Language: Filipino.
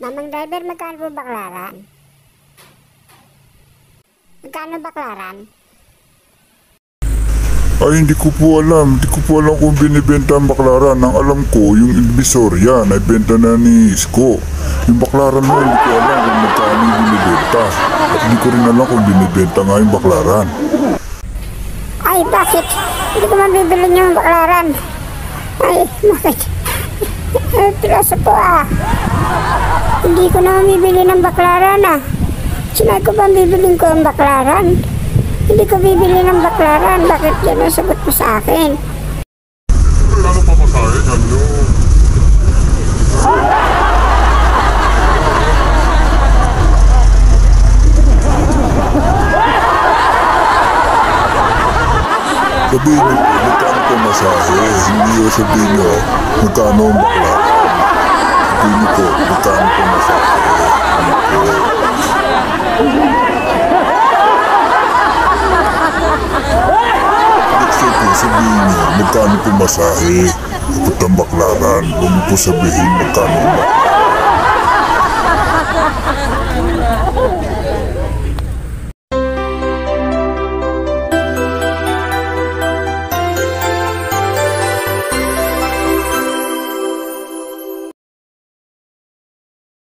Mamang driver, magkano po baklaran? Magkano baklaran? Ay, hindi ko po alam. Hindi ko po alam kung binibenta ang baklaran. Ang alam ko, yung Invisoria na ibenta na ni Isko. Yung baklaran mo, hindi ko alam kung magkano yung binibenta. At hindi ko rin alam kung binibenta nga yung baklaran. Ay, bakit? Hindi ko mabibili yung baklaran. Ay, bakit? Ay, piloso po ah. Hindi ko na mabibili ng baklaran ah. Sinabi ko ba bibiling ko ang baklaran? Hindi ko bibili ng baklaran. Bakit yan ang sagot mo sa akin? Ano pa makain? Ano? Sabihin po, magkano po masahe? Hindi ko sabihin niyo, magkano ang bakla? Sabihin niyo po, magkano po masahe? Ano po? Next time po, sabihin niyo, magkano po masahe? Kapag ang baklaran, huwag